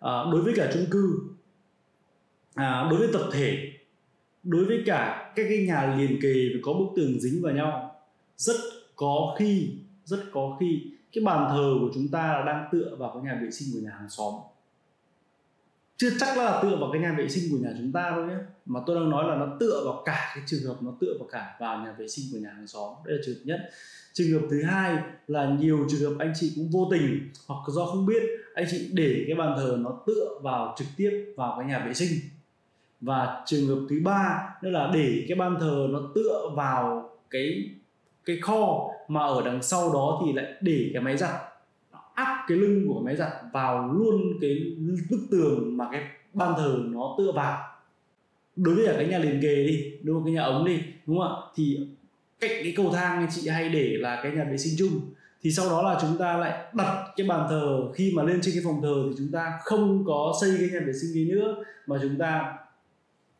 à, đối với cả chung cư à, đối với tập thể đối với cả các cái nhà liền kề có bức tường dính vào nhau rất có khi rất có khi cái bàn thờ của chúng ta đang tựa vào cái nhà vệ sinh của nhà hàng xóm chưa chắc là tựa vào cái nhà vệ sinh của nhà chúng ta thôi nhé mà tôi đang nói là nó tựa vào cả cái trường hợp, nó tựa vào cả vào nhà vệ sinh của nhà hàng xóm. Đây là trường hợp nhất. Trường hợp thứ hai là nhiều trường hợp anh chị cũng vô tình hoặc do không biết, anh chị để cái bàn thờ nó tựa vào trực tiếp vào cái nhà vệ sinh. Và trường hợp thứ ba đó là để cái bàn thờ nó tựa vào cái cái kho mà ở đằng sau đó thì lại để cái máy giặt áp cái lưng của máy giặt vào luôn cái bức tường mà cái ban thờ nó tựa vào. Đối với cả cái nhà liền kề đi đối với cái nhà ống đi, đúng không ạ? Thì cạnh cái cầu thang anh chị hay để là cái nhà vệ sinh chung. Thì sau đó là chúng ta lại đặt cái bàn thờ. Khi mà lên trên cái phòng thờ thì chúng ta không có xây cái nhà vệ sinh ấy nữa, mà chúng ta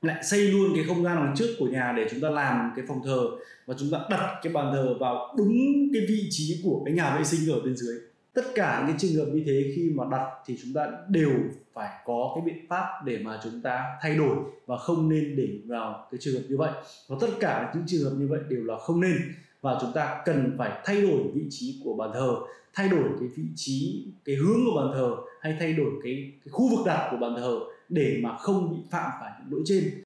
lại xây luôn cái không gian đằng trước của nhà để chúng ta làm cái phòng thờ. Và chúng ta đặt cái bàn thờ vào đúng cái vị trí của cái nhà vệ sinh ở bên dưới tất cả những trường hợp như thế khi mà đặt thì chúng ta đều phải có cái biện pháp để mà chúng ta thay đổi và không nên để vào cái trường hợp như vậy. Và tất cả những trường hợp như vậy đều là không nên. Và chúng ta cần phải thay đổi vị trí của bàn thờ thay đổi cái vị trí cái hướng của bàn thờ hay thay đổi cái, cái khu vực đặt của bàn thờ để mà không bị phạm phải những lỗi trên.